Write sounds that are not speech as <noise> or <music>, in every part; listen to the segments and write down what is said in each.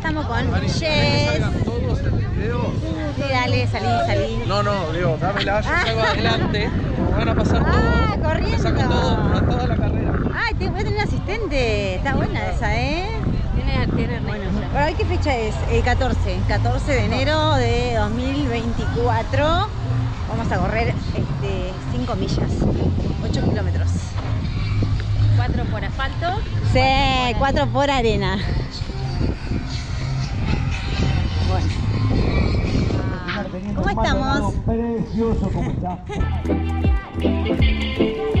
estamos con Jess. todos el video? Sí, dale, salí, salí. No, no, digo, dámela, yo Ah. salgo adelante. Van a pasar Ah, todos. corriendo. Me saco todo, a toda la carrera. Ay, te voy a tener un asistente. Está buena esa, ¿eh? Tiene, tiene Bueno, ¿para hoy qué fecha es? El 14. 14 de enero de 2024. Vamos a correr 5 millas, 8 kilómetros. cuatro por asfalto. Sí, 4 por arena. ¿Cómo estamos? Precioso, ¿cómo está? <laughs>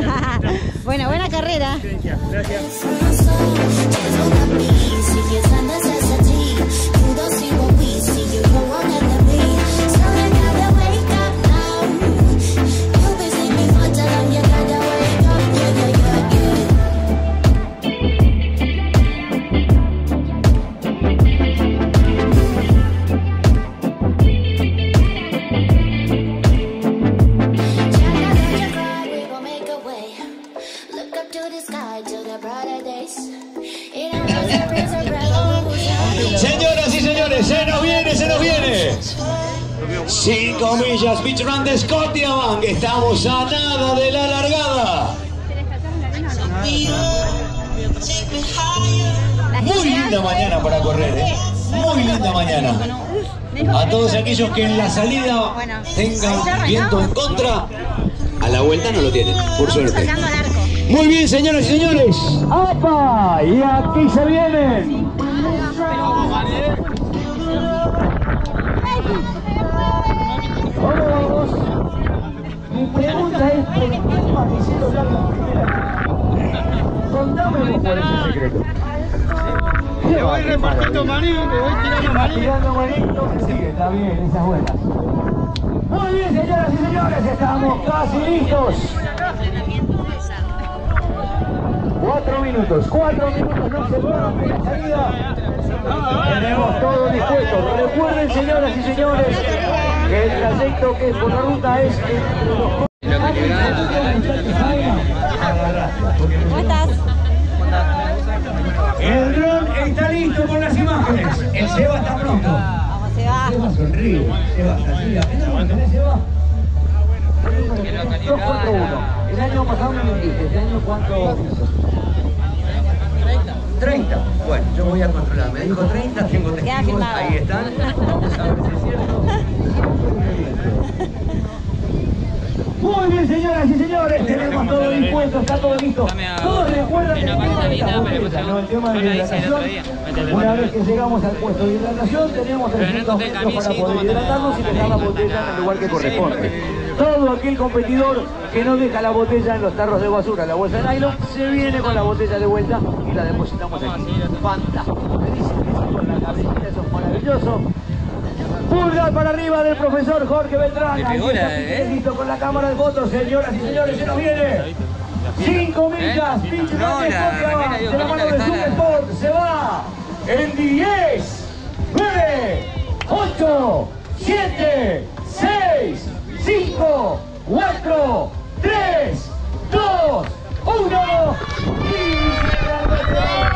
<laughs> bueno, buena carrera. Gracias. Millas, Beach Run de Scotiabank. Estamos a nada de la largada. Muy linda mañana para correr, ¿eh? Muy linda mañana. A todos aquellos que en la salida tengan viento en contra, a la vuelta no lo tienen, por suerte. Muy bien, señoras y señores. ¡Apa! Y aquí se vienen. Mi pregunta es, ¿por qué Maricelo Blanco en primera? Contame vos cuál es el secreto. Le voy repartiendo maní, le voy tirando maní. Tirando manito, sí, está bien, esa es buena. Muy bien, señoras y señores, estamos casi listos. Cuatro minutos, cuatro minutos, no se muevan de la salida. Tenemos todo dispuesto. Recuerden, señoras y señores, que el trayecto que es por la ruta es entre los... ¿Cómo estás? El dron está listo con las imágenes. El Seba está pronto. ¿Cómo se va? Seba sonríe. Seba, así, apenas Seba. 241. El año pasado me mentiste. ¿Este año cuánto? 30. Bueno, yo voy a controlar. Me dijo 30, tengo testigos. Ahí están. Vamos a ver si es cierto. Muy bien, señoras y señores, tenemos todo dispuesto, está todo listo. Todos recuerdan el tema de la botella, ¿no? El tema de la hidratación. Una vez que llegamos al puesto de hidratación, tenemos 300 metros para poder hidratarnos y dejar la botella en el lugar que corresponde. Todo aquel competidor que no deja la botella en los tarros de basura, la bolsa de nylon, se viene con la botella de vuelta y la depositamos aquí. Fantástico. Con la cabecita, eso es maravilloso. Pulgar para arriba del profesor Jorge Beltrán. Está, ¿eh? listo con la cámara de fotos, señoras y señores, se nos viene. Cinco millas, pinche No, de la mano de que está la- Sport se va en 10, 9, 8, 7, 6, 5, 4, 3, 2, 1 y...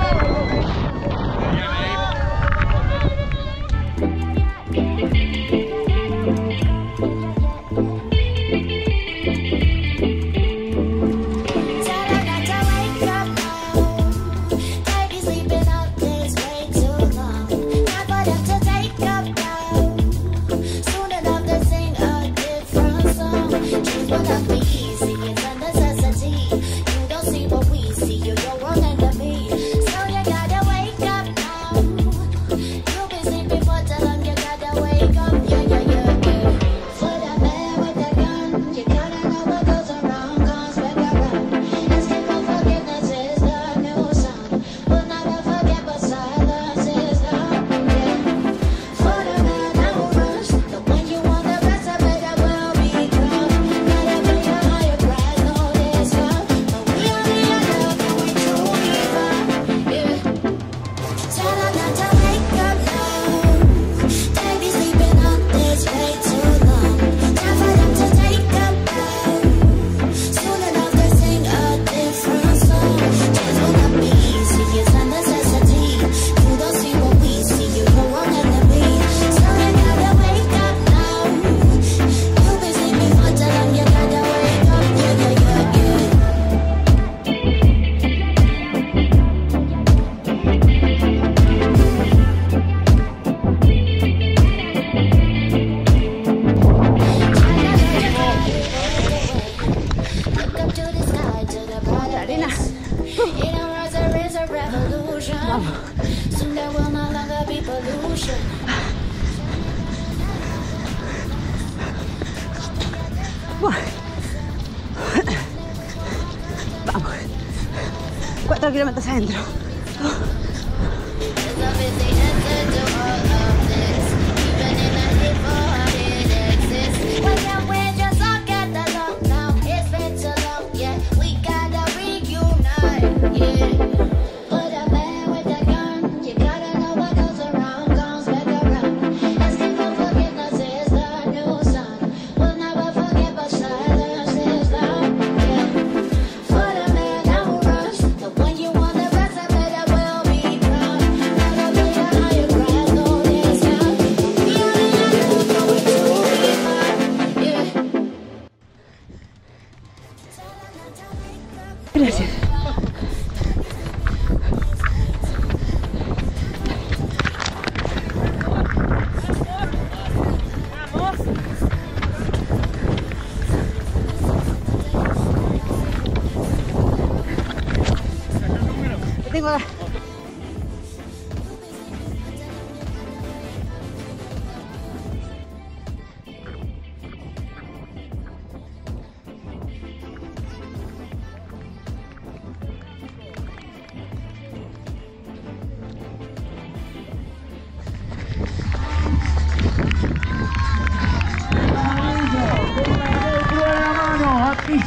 Tengo la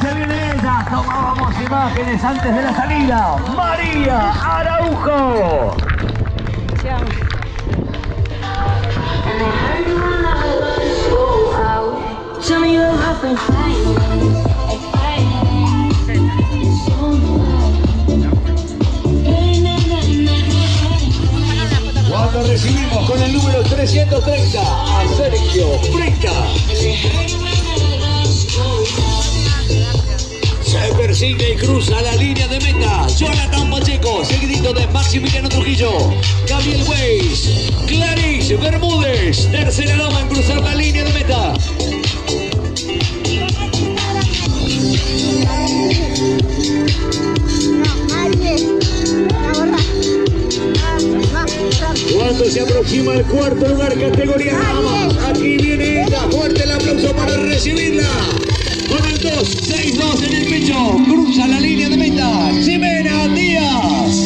se viene ella. Tomábamos imágenes antes de la salida. Recibimos con el número 330 a Sergio Frica. Se persigue y cruza la línea de meta. Jonathan Pacheco, seguidito de Maximiliano Trujillo. Gabriel Weiss, Clarice Bermúdez. Tercera loma en cruzar la línea de meta. Cuando se aproxima el cuarto lugar, categoría damas. Aquí viene ella. Fuerte el aplauso para recibirla. Con el 2, 6, 2 en el pecho. Cruza la línea de meta. Ximena Díaz.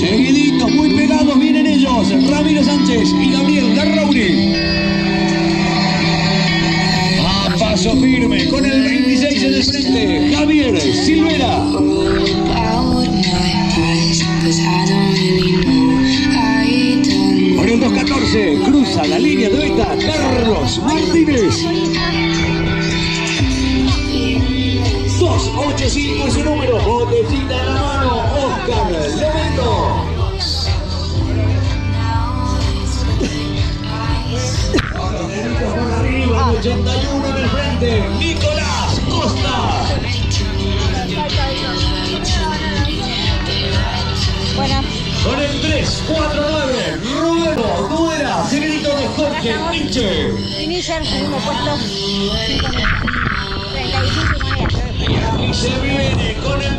Seguiditos, muy pegados, vienen ellos. Ramiro Sánchez y Gabriel Larrauri. A paso firme, con el 26 en el frente. Javier Silvera. Martínez. 285 es su número, botecita en la mano, Oscar Levento. Por arriba, el 81 en el frente, Nicolás Costa. Bueno, Con el 349, Seguidito de Jorge Nietzsche. finisher, segundo puesto. 35 monedas. Y se viene con el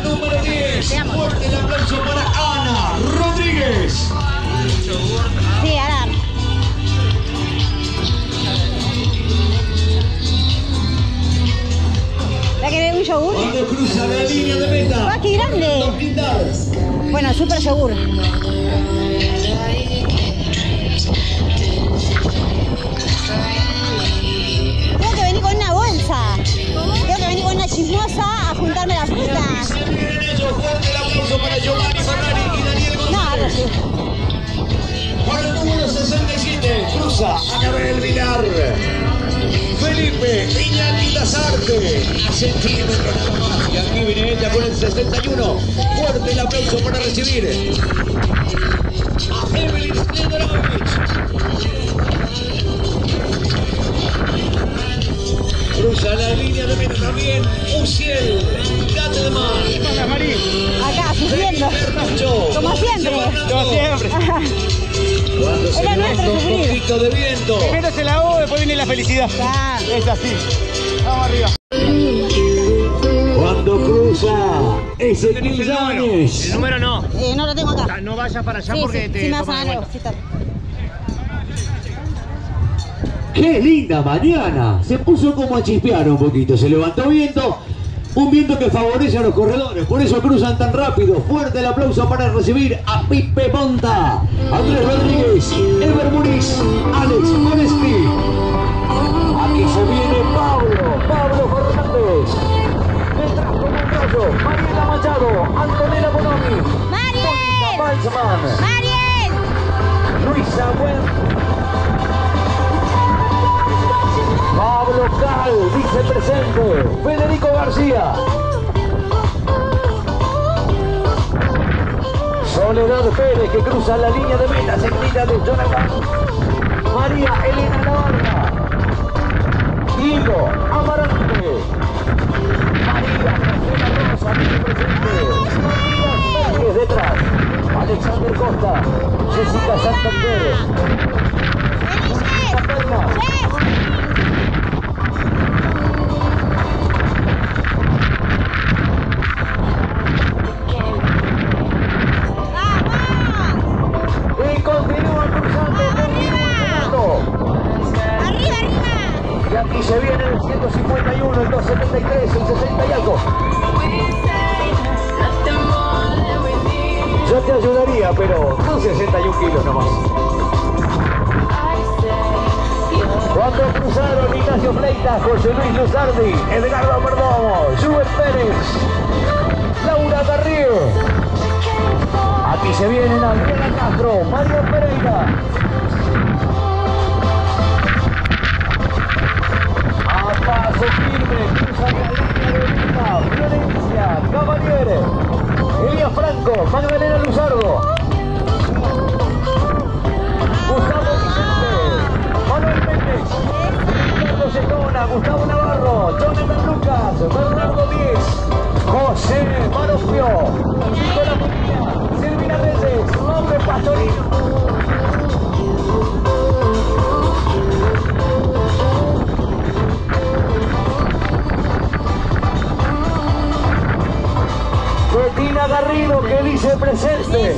de viento. Primero se la hago, después viene la felicidad. Ya. Es así. Vamos arriba. Cuando cruza Ezequiel El Yáñez. número no. Eh, no lo tengo acá. No vayas para allá Sí, porque sí, te sí me vas a toman dar de algo. Sí, está. ¡Qué linda mañana! Se puso como a chispear un poquito, se levantó viento, un viento que favorece a los corredores, por eso cruzan tan rápido. Fuerte el aplauso para recibir a Pipe Ponta, Andrés Rodríguez, Ever Muniz, Alex Molesti. Aquí se viene Pablo, Pablo Fernández. Detrás como un rayo, Mariela Machado, Antonella Bonomi, Mónica. Balsman, Que cruza la línea de meta seguida de Jonathan. María Elena Navarra. Diego Amarante. María José Rosa, vicepresidente. María detrás. Alexander Costa. Jessica Santander. 63, el 60 y algo. Yo te ayudaría, pero son 61 kilos nomás. Cuando cruzaron Ignacio Fleitas, José Luis Luzardi, Edgardo Perdomo, Schubert Pérez, Laura Carrillo. Aquí se vienen Andrea Castro, Mario Pereira, paso firme Florencia, Cavaliere, Elías Franco, Magdalena Luzardo, Gustavo Vicente, Manuel Méndez, Ricardo Secona, Gustavo Navarro, Jonathan Lucas, Bernardo Díez, José Marofio, Nicolás Munilla, Silvina Reyes, Hombre Pastorino. Garrido que dice presente.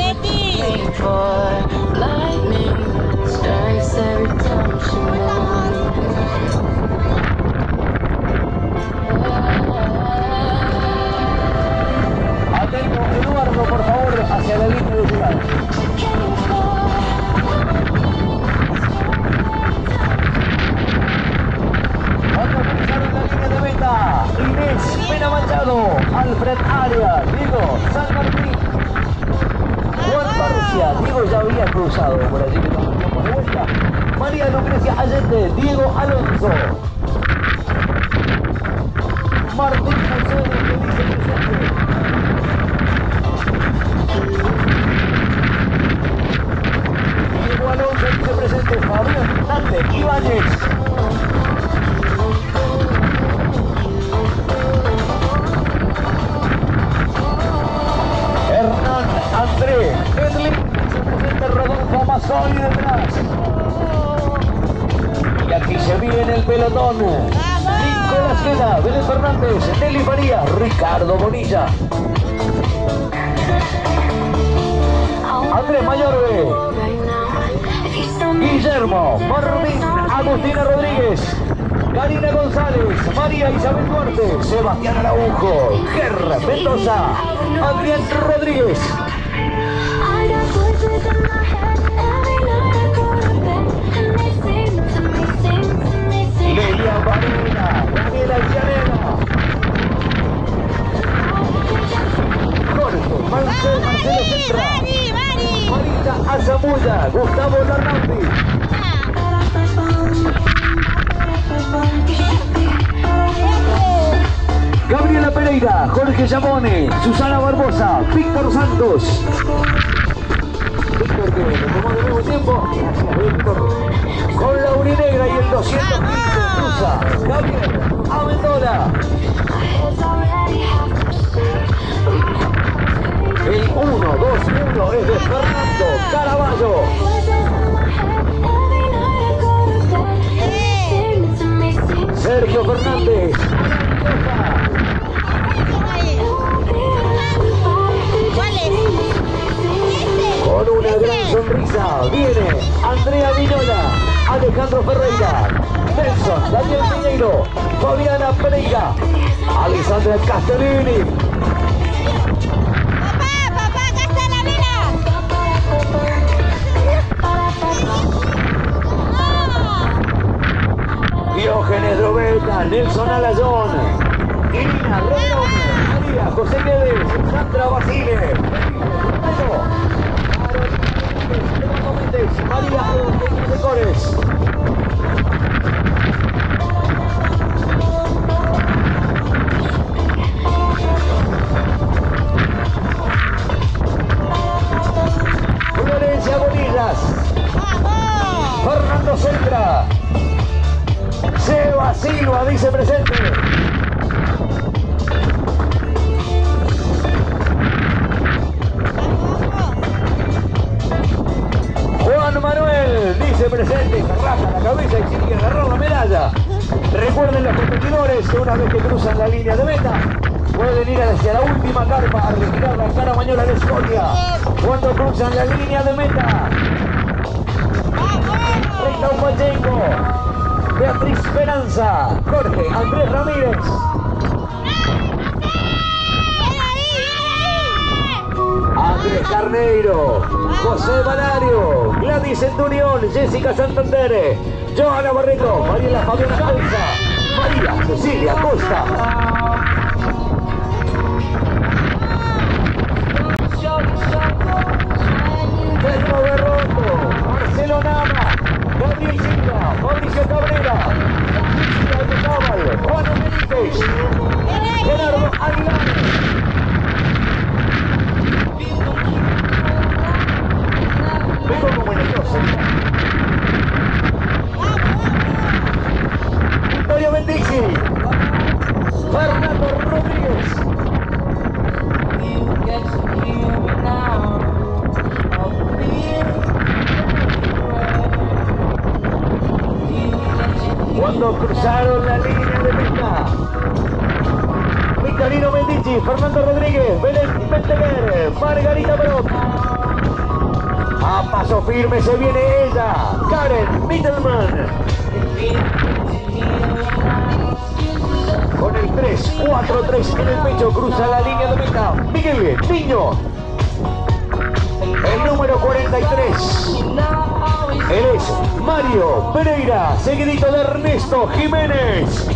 Atento Eduardo, por favor, hacia la línea de llegada. De meta, Inés Pena Machado, Alfred Arias, Diego San Martín, Juan Barcia, Diego ya había cruzado por allí, que nos de vuelta. María Lucrecia Allende, Diego Alonso. Martín José, que dice presente. Diego Alonso dice presente, Fabián Hernández Ibáñez. André Edlin dice presente Rodolfo Mazzoli detrás. Y aquí se viene el pelotón. Nicolás Queda, Belén Fernández, Nelly María, Ricardo Bonilla. Andrés Mayorbe, Guillermo, Marvin, Agustina Rodríguez, Karina González, María Isabel Duarte, Sebastián Araujo, Guerra Mendoza, Adrián Rodríguez, Gabriela Pereira, Jorge Llamone, Susana Barbosa, Víctor Santos. De nuevo tiempo. Con la Urinegra y el 215 cruza. Gabriel Amendola. Ferreira, Nelson, Daniel Piñeiro, Fabiana Pereira, Alessandra Castellini, Papá, papá, la nena. Diógenes Robeta, Nelson Alayón, Irina María José Guedes, Sandra Basile, María de Cores. Andrés Carneiro, José Valario, Gladys Centurión, Jessica Santander, Joana Barreto, Mariela Fabiana Calza, María Cecilia Costa. Pedro Berroto, Marcelo Nama, Gabriel Silva, Mauricio Cabrera, Juan Benítez, Gerardo Aguilar. Vengo como nervioso. Victoria Bendici. Fernando Rodríguez. Cuando cruzaron la línea. Vitorino Mendici, Fernando Rodríguez, Belén Menteguer, Margarita Barot. A paso firme se viene ella, Karen Mittelman. Con el 3-4-3 en el pecho cruza la línea de meta. Miguel Niño. El número 43. Él es Mario Pereira, seguidito de Ernesto Jiménez.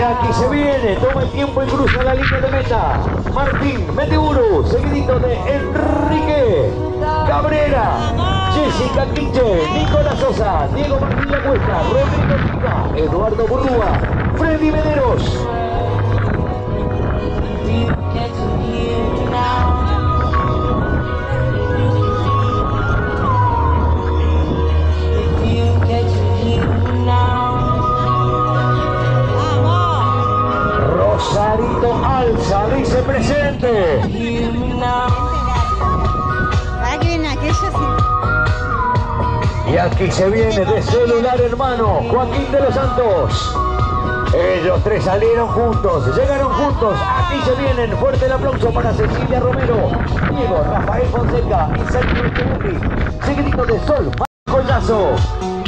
Y aquí se viene, toma el tiempo y cruza la línea de meta. Martín Meteburu, seguidito de Enrique Cabrera, Jessica Quiche, Nicolás Sosa, Diego Martín La Cuesta, Rodrigo Pica, Eduardo Burrúa, Freddy Mederos. Dice presente. Y aquí se viene de celular hermano, Joaquín de los Santos. Ellos tres salieron juntos, llegaron juntos. Aquí se vienen. Fuerte el aplauso para Cecilia Romero, Diego Rafael Fonseca y Sergio Echeverri. Seguidito de Sol, Marco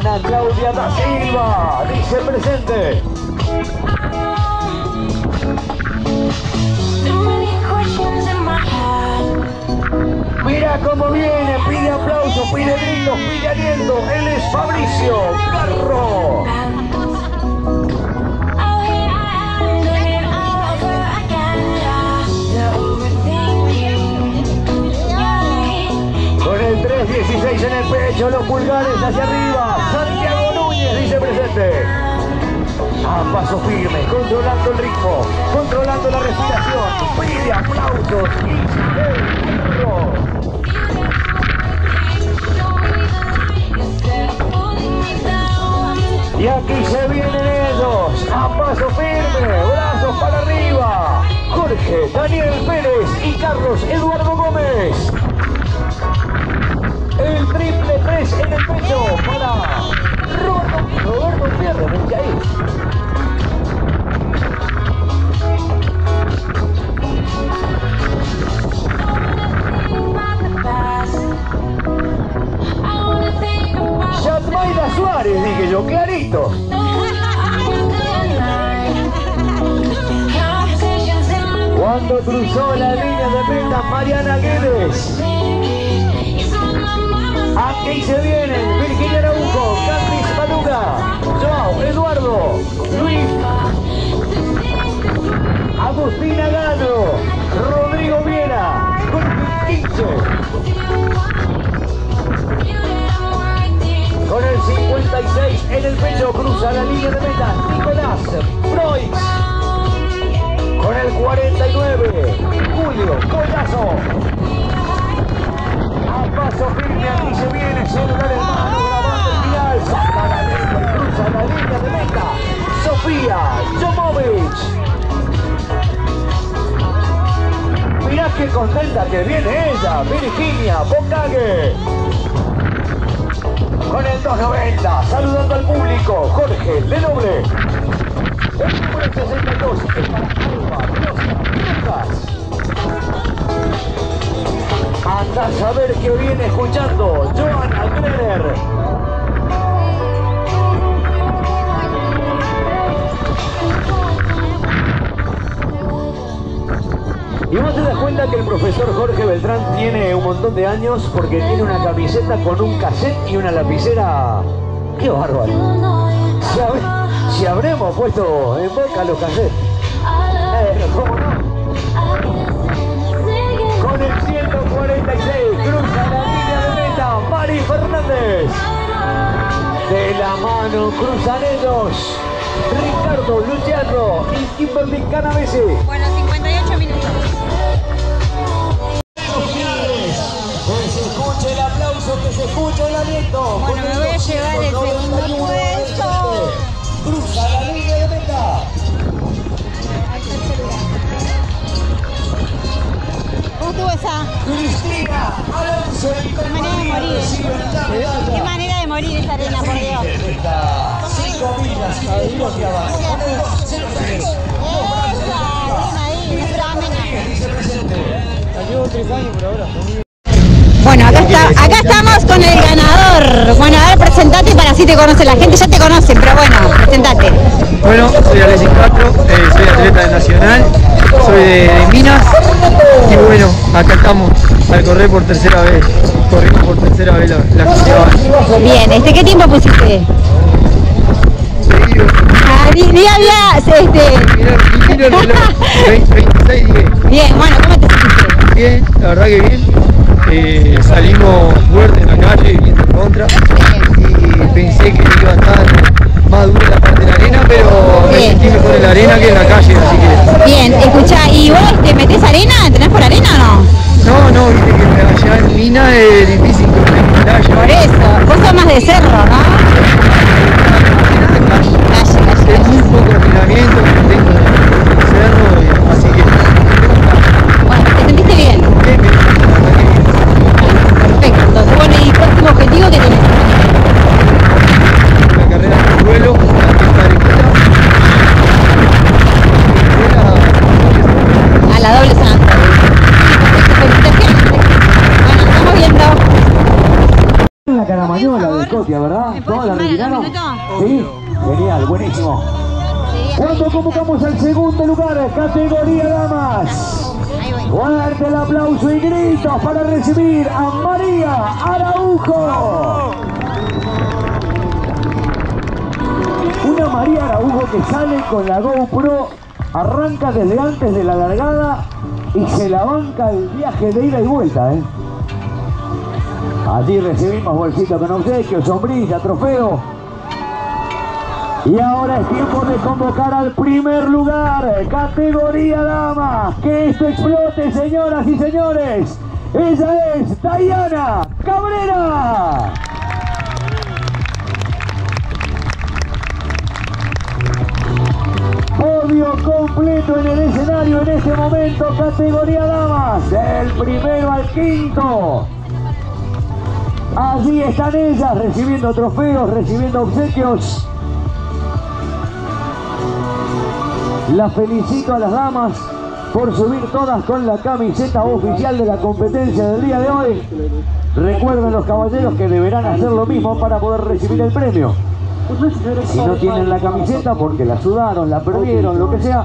Claudia da Silva, dice presente. Mira cómo viene, pide aplausos, pide gritos, pide aliento. Él es Fabricio Carro. Con el 316 en el pecho, los pulgares hacia arriba. Santiago Núñez dice presente. A paso firme, controlando el ritmo, controlando la respiración. Pide aplausos. Carro. Y aquí se vienen ellos, a paso firme, brazos para arriba. Jorge, Daniel Pérez y Carlos Eduardo Gómez. Cuando cruzó la línea de meta Mariana Guedes. Aquí se vienen Virginia Araujo, Candice Maluga, Joao, Eduardo, Luis, Agustina Gano, Rodrigo Viera, Jorge Quinche. En el pecho cruza la línea de meta Nicolás Broix. Con el 49 Julio Collazo. A paso firme aquí se viene celular en mano grabando el final. La cruza la línea de meta. Sofía Jomovic. Mirá qué contenta que viene ella, Virginia Bocage. Con el 290, saludando al público, Jorge Lenoble. El número 62 es para Alba Rosa. Anda a saber que viene escuchando Johanna Grener. Cuenta que el profesor Jorge Beltrán tiene un montón de años porque tiene una camiseta con un cassette y una lapicera. ¡Qué bárbaro! Si, si habremos puesto en boca los cassettes. Eh. Con el 146 cruza la línea de meta Mari Fernández. De la mano cruzan ellos. Ricardo Luciano y Kimberly Canavese. Que se escuche el aliento. Bueno, me voy a llevar el segundo puesto. Cruza la línea de meta. ¿Cómo estuvo esa? Cristina Alonso y Qué manera de morir. Qué manera de morir esa arena, por Dios. Cinco millas y dos de abajo. Esa, bien ahí, nuestra amena. Bueno, acá, está, acá estamos con el ganador. Bueno, a ver, presentate para así te conoce la gente. Ya te conocen, pero bueno, presentate. Bueno, soy Alexis Castro, eh, soy atleta de nacional, soy de, de Minas y bueno, acá estamos al correr por tercera vez, corrimos por tercera vez la, la. Bien, este, ¿qué tiempo pusiste? Seguido, Ah, había, este, mira, y mira el reloj, 20, 26 10. bien, bueno, ¿cómo te sentiste? Bien, la verdad que bien. Eh, salimos fuerte en la calle, viendo en contra y pensé que iba a estar más dura la parte de la arena, pero me Bien. sentí mejor en la arena que en la calle, así que Bien, escucha, ¿y vos te metés arena? ¿Tenés por arena o no? No, no, viste que allá en Mina es difícil que playa. Por eso, vos sos más de cerro, ¿no? Calle, calle, Es muy calle. poco entrenamiento Cotia, ¿verdad? ¿Me puedes ¿Todas la retiraron? Sí, genial, buenísimo. Cuando convocamos al segundo lugar, categoría damas. Fuerte el aplauso y gritos para recibir a María Araujo. Una María Araujo que sale con la GoPro, arranca desde antes de la largada y se la banca el viaje de ida y vuelta, ¿eh? Allí recibimos bolsita con obsequio, sombrilla, trofeo. Y ahora es tiempo de convocar al primer lugar, categoría damas. Que esto explote, señoras y señores. Ella es Diana Cabrera. Podio completo en el escenario en este momento, categoría damas. Del primero al quinto. Allí están ellas recibiendo trofeos, recibiendo obsequios. La felicito a las damas por subir todas con la camiseta oficial de la competencia del día de hoy. Recuerden los caballeros que deberán hacer lo mismo para poder recibir el premio. Si no tienen la camiseta porque la sudaron, la perdieron, lo que sea,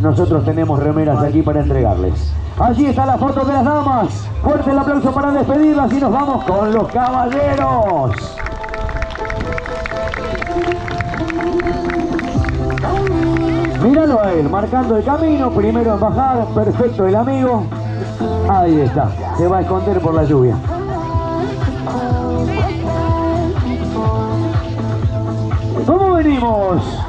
nosotros tenemos remeras aquí para entregarles. Allí está la foto de las damas. Fuerte el aplauso para despedirlas y nos vamos con los caballeros. Míralo a él, marcando el camino, primero en bajar, perfecto el amigo. Ahí está, se va a esconder por la lluvia. ¿Cómo venimos?